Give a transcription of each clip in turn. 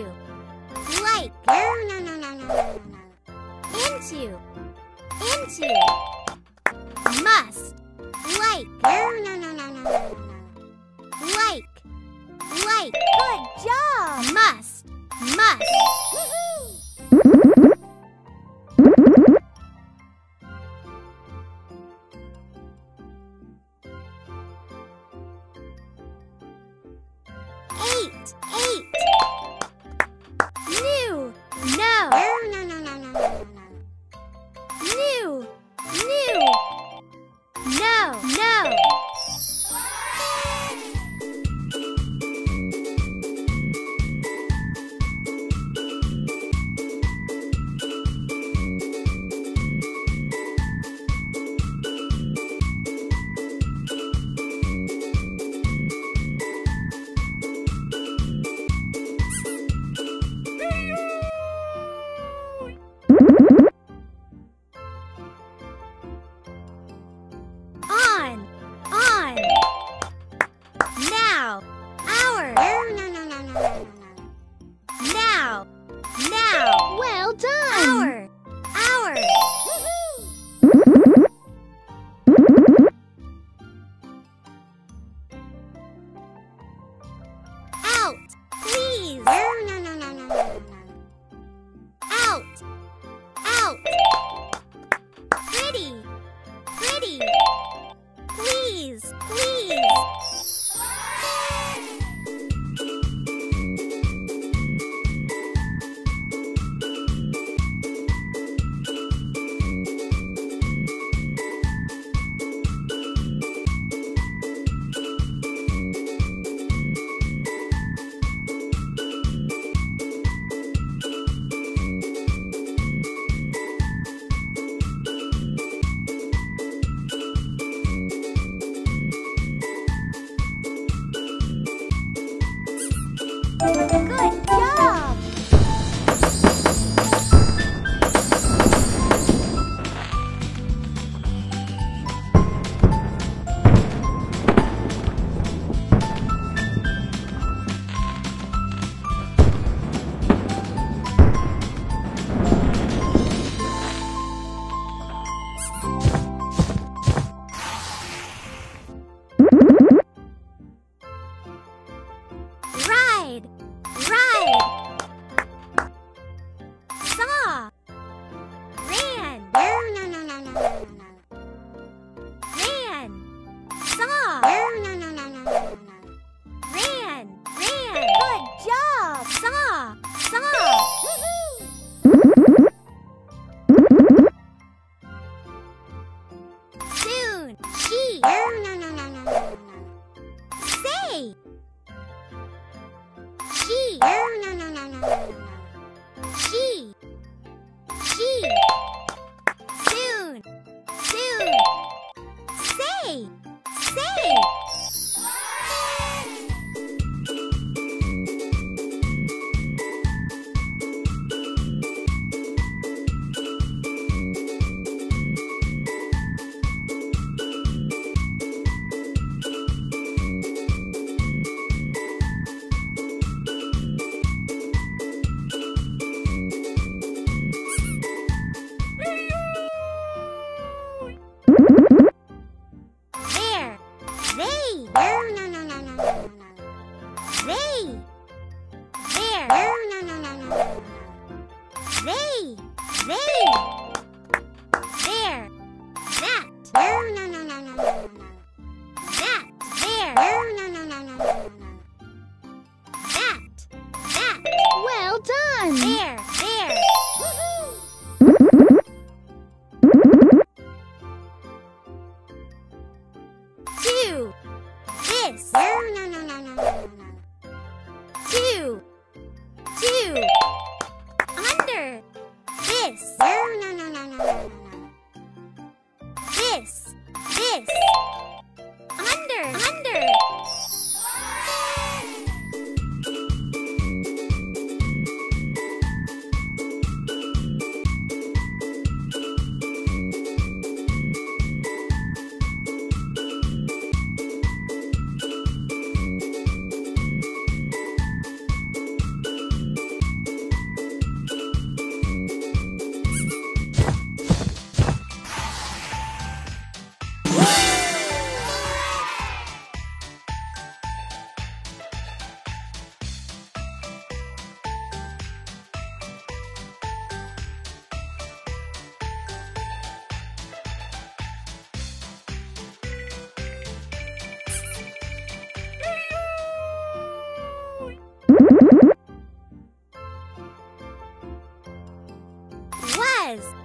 Into. Like. Into. Into. Must. Like. Like. Like. Good job! Must. Must. Eight. Eight. Please. Good This. Two. Was.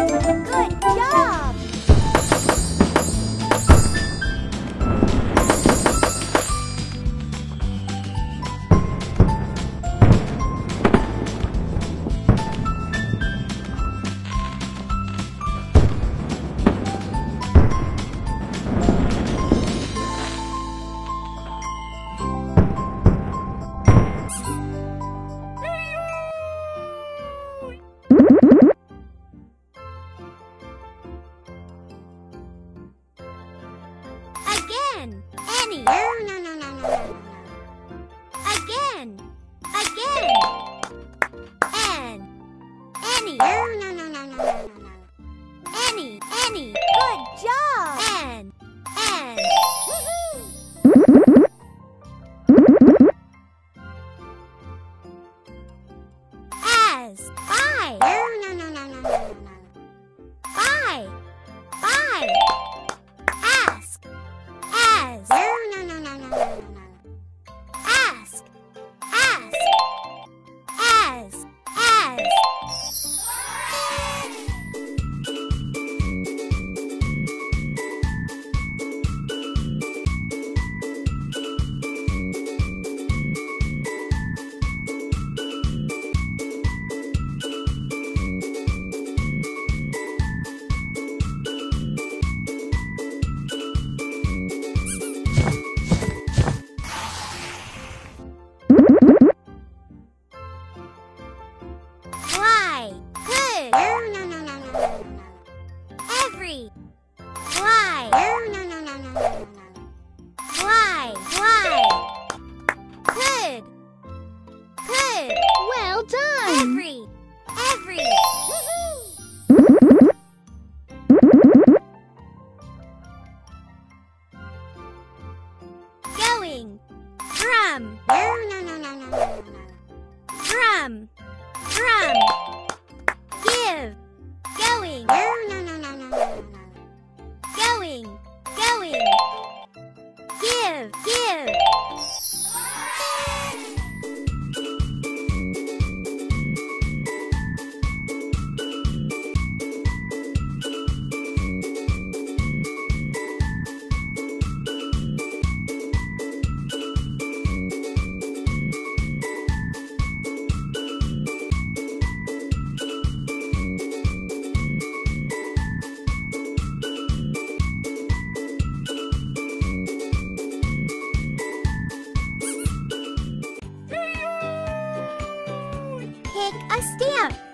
Good Drum. pick a stamp.